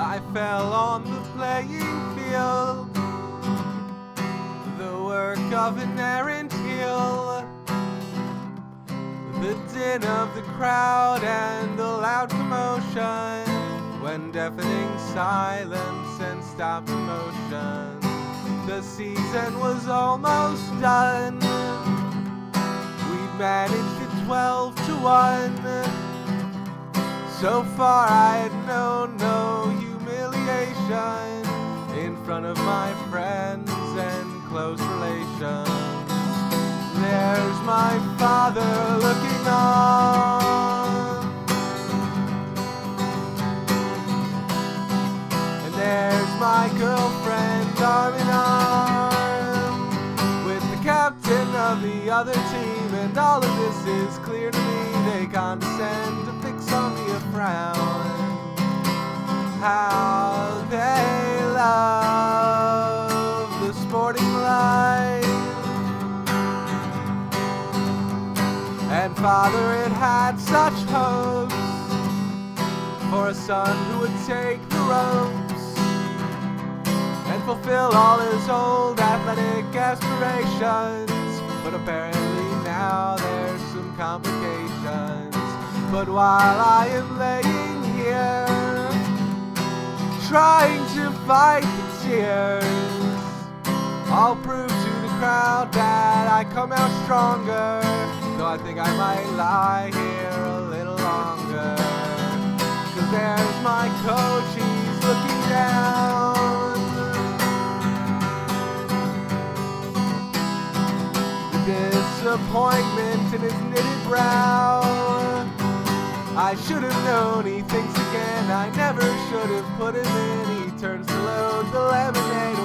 I fell on the playing field, the work of an errant heel. The din of the crowd and the loud commotion when deafening silence and stopped motion. The season was almost done. We managed it 12 to 1. So far I had known no in front of my friends and close relations. There's my father looking on. And there's my girlfriend arm in arm with the captain of the other team. And all of this is clear to me. They condescend to fix on me a frown. Sporting life. And father, it had such hopes for a son who would take the ropes and fulfill all his old athletic aspirations. But apparently now there's some complications. But while I am laying here, trying to fight the tears, I'll prove to the crowd that I come out stronger. Though I think I might lie here a little longer. Cause there's my coach, he's looking down. The disappointment in his knitted brow. I should have known he thinks again. I never should have put him in. He turns to load the lemonade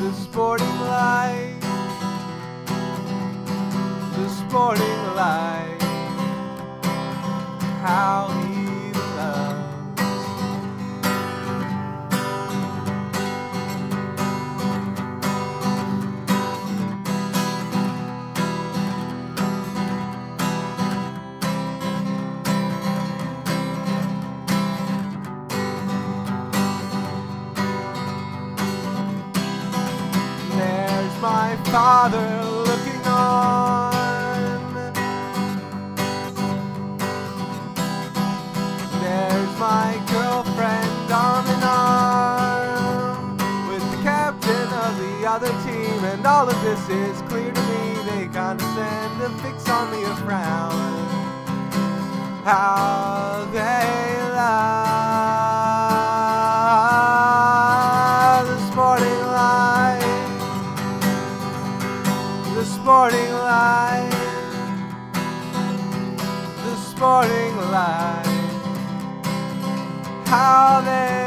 The sporting life. The sporting life. How father looking on. There's my girlfriend arm in arm with the captain of the other team, and all of this is clear to me. They condescend to fix on me a frown. How the sporting life, the sporting life. How they